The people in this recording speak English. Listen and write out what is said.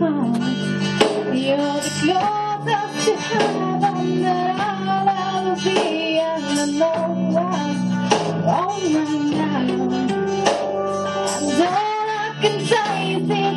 You're the closest to heaven that I'll ever be And I know my now And all I can say is